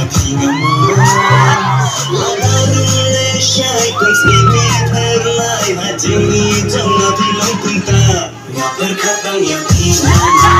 Jangan jangan jangan jangan jangan jangan jangan jangan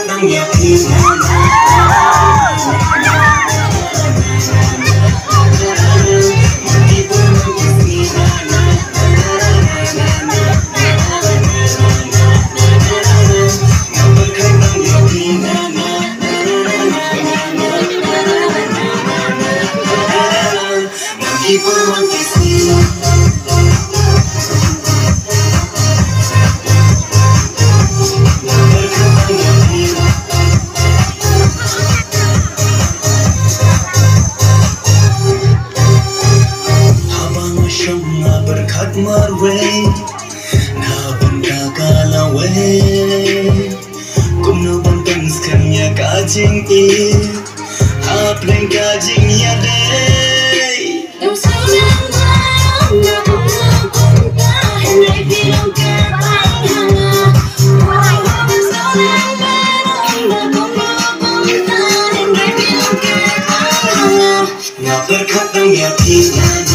Nga berkatang yakin Menipu syamma berkat marwe Na benda kalawe Kum no bantang skanya kajing i Hapleng kajing ya day Yung sayang tayo na pumunta Hindi bilang kapang hanga Why yung